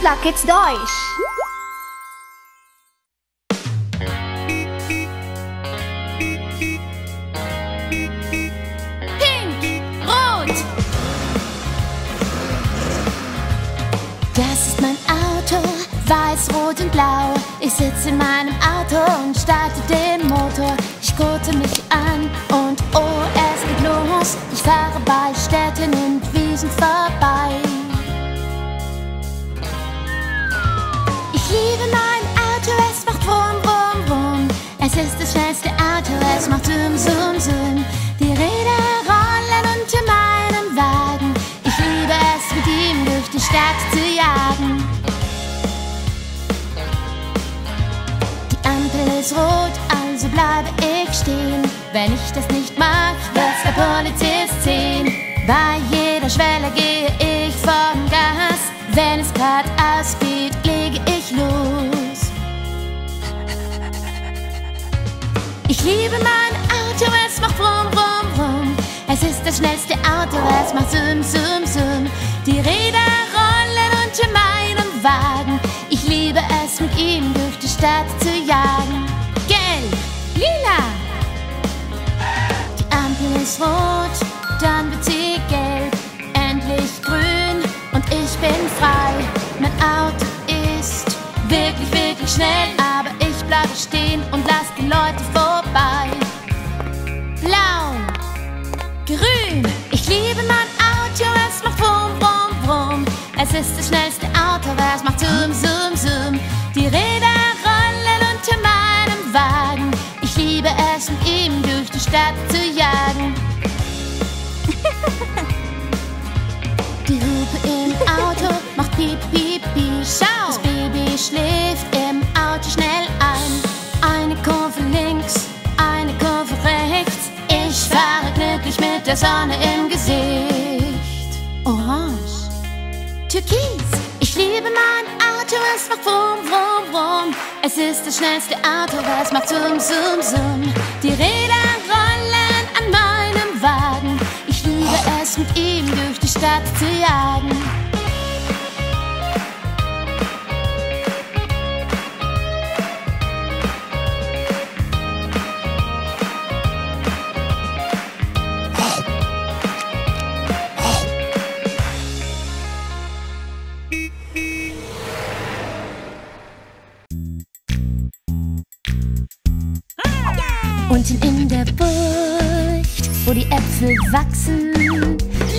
Plackets Deutsch. Pink, rot. Das ist mein Auto, weiß, rot und blau. Ich sitze in meinem Auto und starte den Motor. Ich gurte mich an und oh, es geht los. Ich fahre bei Städten und ist das schnellste Auto, es macht Zoom, Zoom, Zoom. Die Räder rollen unter meinem Wagen. Ich liebe es, mit ihm durch die Stadt zu jagen. Die Ampel ist rot, also bleibe ich stehen. Wenn ich das nicht mag, wird's der Polizist sehen. Bei jeder Schwelle gehe ich Ich liebe mein Auto, es macht Brumm, Brumm, Brumm. Es ist das schnellste Auto, es macht Zoom, Zoom, Zoom. Die Räder rollen unter meinem Wagen. Ich liebe es, mit ihm durch die Stadt zu jagen. Gelb, lila. Die Ampel ist rot, dann wird sie gelb. Endlich grün und ich bin frei. Mein Auto ist wirklich, wirklich schnell, aber ich bleibe stehen und lass Es ist das schnellste Auto, es macht Zoom, Zoom, Zoom. Die Räder rollen unter meinem Wagen. Ich liebe es, mit ihm durch die Stadt zu jagen. Die Hupe im Auto macht piep, piep, piep. Schau! Das Baby schläft im Auto schnell ein. Eine Kurve links, eine Kurve rechts. Ich fahre glücklich mit der Sonne im Gesicht. Türkis. Ich liebe mein Auto, es macht Wum, Wum, Wum. Es ist das schnellste Auto, es macht Zoom, Zoom, Zoom. Die Räder rollen an meinem Wagen. Ich liebe es, mit ihm durch die Stadt zu jagen. Wachsen,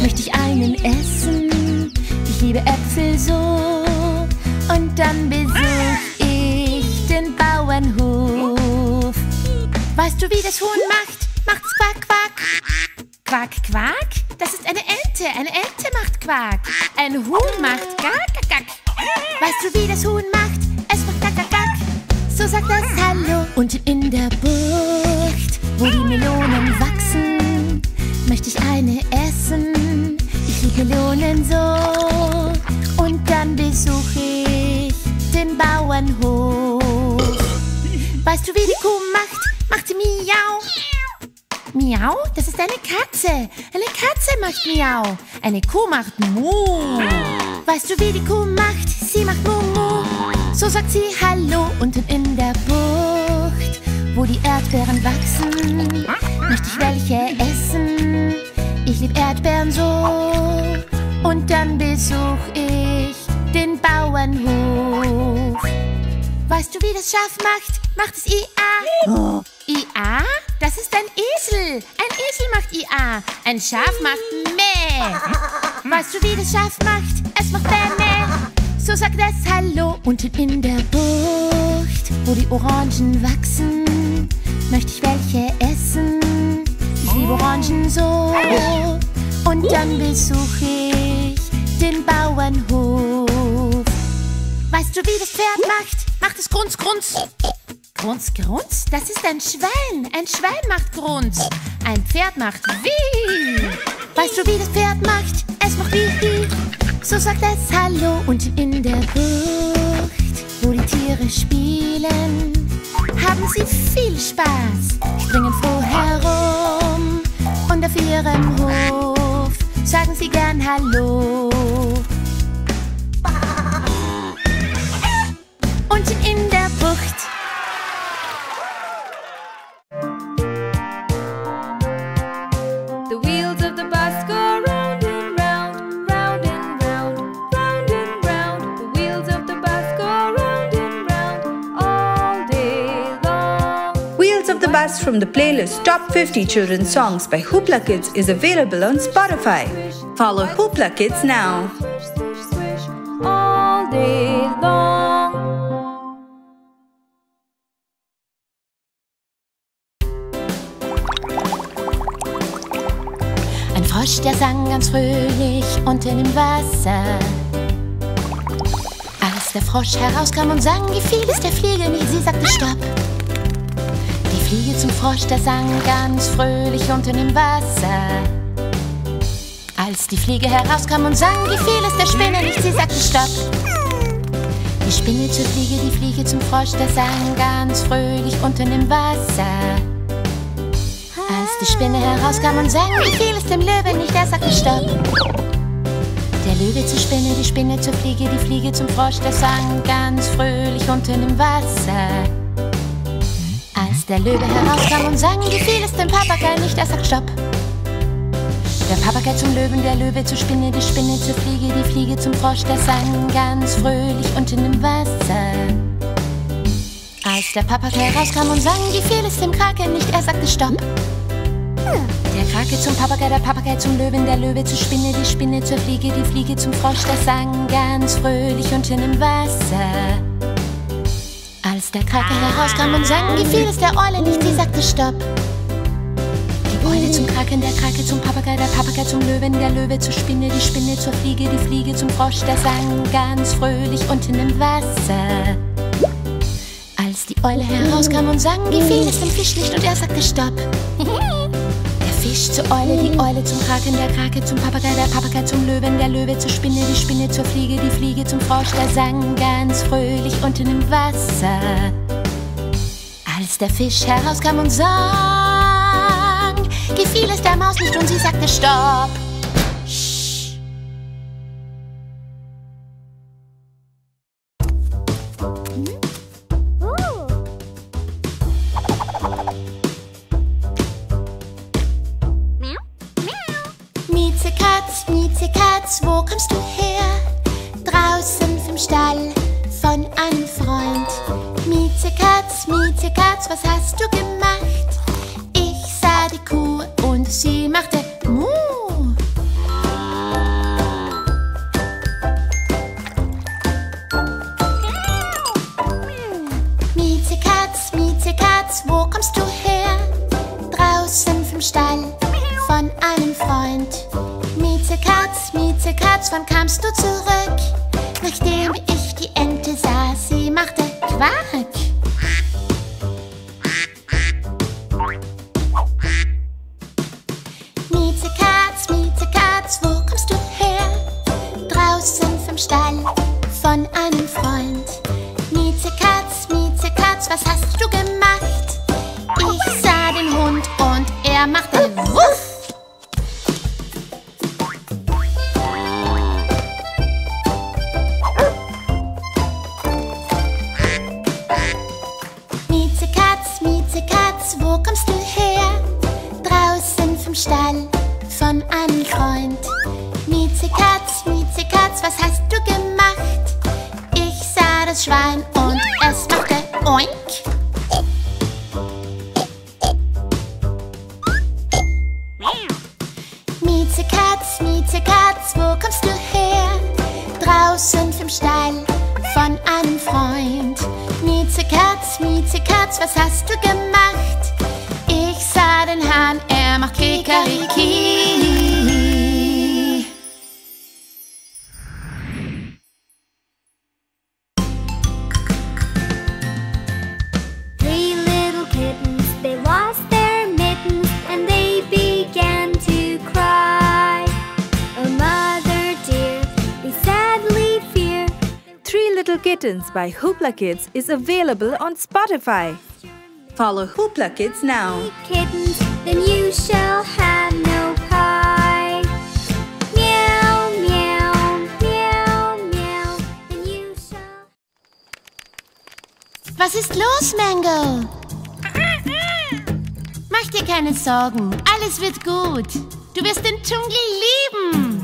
möchte ich einen essen. Ich liebe Äpfel so. Und dann besuch ich den Bauernhof. Weißt du, wie das Huhn macht? Macht's quack, quack. Quack, quack? Das ist eine Ente. Eine Ente macht Quack. Ein Huhn macht gack, gack. Weißt du, wie das Huhn macht? Es macht gack, gack, gack. So sagt es Hallo. Unten in der Weißt du, wie die Kuh macht? Macht sie Miau. Miau? Das ist eine Katze. Eine Katze macht Miau. Eine Kuh macht Mu. Weißt du, wie die Kuh macht? Sie macht Mu, Mu. So sagt sie Hallo unten in der Bucht, wo die Erdbeeren wachsen. Möchte ich welche essen? Ich lieb Erdbeeren so. Und dann besuch ich den Bauernhof. Weißt du, wie das Schaf macht? Macht es IA? IA? Das ist ein Esel. Ein Esel macht IA. Ein Schaf macht Meh. Weißt du, wie das Schaf macht? Es macht Bäh, So sagt es Hallo unten in der Bucht, wo die Orangen wachsen. Möchte ich welche essen? Ich liebe Orangen so. Und dann besuche ich den Bauernhof. Weißt du, wie das Pferd macht? Macht es Grunz, Grunz. Grunz, Grunz? Das ist ein Schwein. Ein Schwein macht Grunz. Ein Pferd macht Wie. Weißt du, wie das Pferd macht? Es macht Wie. So sagt es Hallo unten in der Bucht, wo die Tiere spielen. Haben sie viel Spaß, springen froh herum. Und auf ihrem Hof sagen sie gern Hallo. Podcast from the playlist Top 50 Children's Songs by Hoopla Kids is available on Spotify. Follow Hoopla Kids now. All day long. Ein Frosch, der sang ganz fröhlich unten im Wasser. Als der Frosch herauskam und sang, gefiel es der Fliege nicht, sie sagte Stopp. Fliege zum Frosch, der sang ganz fröhlich unten im Wasser. Als die Fliege herauskam und sang, gefiel es der Spinne nicht, sie sagte Stopp. Die Spinne zur Fliege, die Fliege zum Frosch, der sang ganz fröhlich unten im Wasser. Als die Spinne herauskam und sang, gefiel es dem Löwen nicht, er sagte Stopp. Der Löwe zur Spinne, die Spinne zur Fliege, die Fliege zum Frosch, der sang ganz fröhlich unten im Wasser. Der Löwe herauskam und sang, gefiel es dem Papagei nicht, er sagt Stopp. Der Papagei zum Löwen, der Löwe zur Spinne, die Spinne zur Fliege, die Fliege zum Frosch, der sang ganz fröhlich unten im Wasser. Als der Papagei herauskam und sang, gefiel es dem Kraken nicht, er sagte Stopp. Der Krake zum Papagei, der Papagei zum Löwen, der Löwe zur Spinne, die Spinne zur Fliege, die Fliege zum Frosch, der sang ganz fröhlich unten im Wasser. Als der Krake herauskam und sang, gefiel es der Eule nicht, die sagte Stopp. Die Eule zum Kraken, der Krake zum Papagei, der Papagei zum Löwen, der Löwe zur Spinne, die Spinne zur Fliege, die Fliege zum Frosch, der sang ganz fröhlich unten im Wasser. Als die Eule herauskam und sang, gefiel es dem Fisch nicht und er sagte Stopp. Fisch zur Eule, die Eule zum Kraken, der Krake zum Papagei, der Papagei zum Löwen, der Löwe zur Spinne, die Spinne zur Fliege, die Fliege zum Frosch, der sang ganz fröhlich unten im Wasser. Als der Fisch herauskam und sang, gefiel es der Maus nicht und sie sagte Stopp. Miezekatz, wo kommst du Kittens by Hoopla Kids is available on Spotify. Follow Hoopla Kids now. Kittens, then you shall have no pie. Meow, meow, meow, meow, then you shall. Was ist los, Mango? Mach dir keine Sorgen, alles wird gut. Du wirst den Dschungel lieben.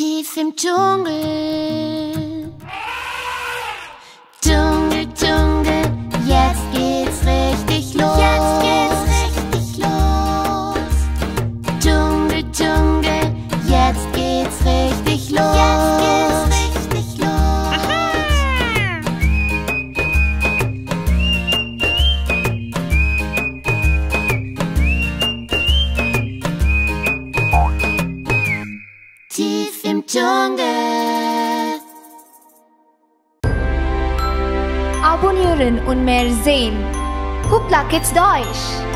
Tief im Dschungel. hören und mehr sehen. Huplak jetzt Deutsch!